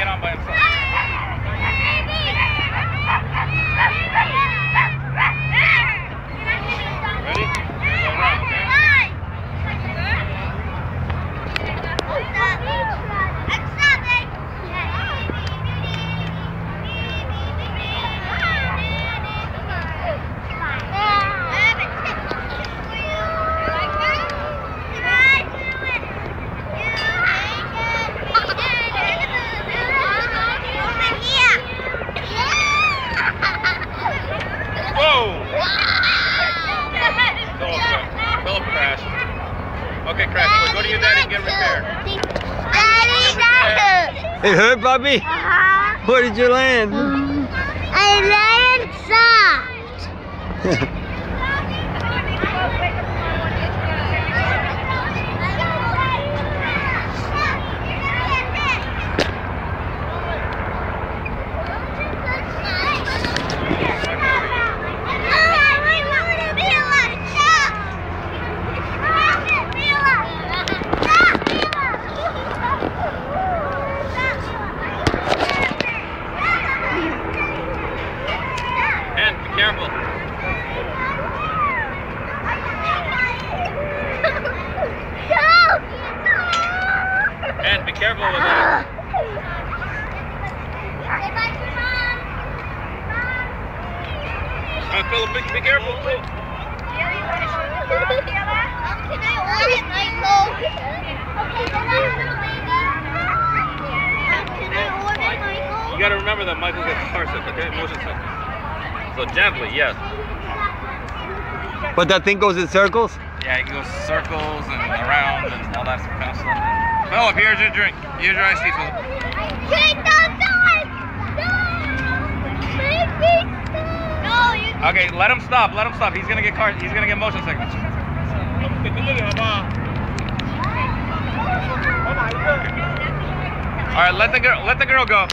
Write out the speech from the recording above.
get on by himself. Okay, Crash, go to your and get repaired. It hurt, Bobby? Uh -huh. Where did you land? Um, I landed soft. that. Uh, Philip, be, be careful. Philip. You gotta remember that Michael gets car sick, okay? Motion sickness. So gently, yes. But that thing goes in circles? Yeah, it goes circles and around and all that kind of stuff. Philip, here's your drink. Here's your iced tea, Philip. Okay, let him stop. Let him stop. He's gonna get car. He's gonna get motion sickness. All right, let the girl. Let the girl go.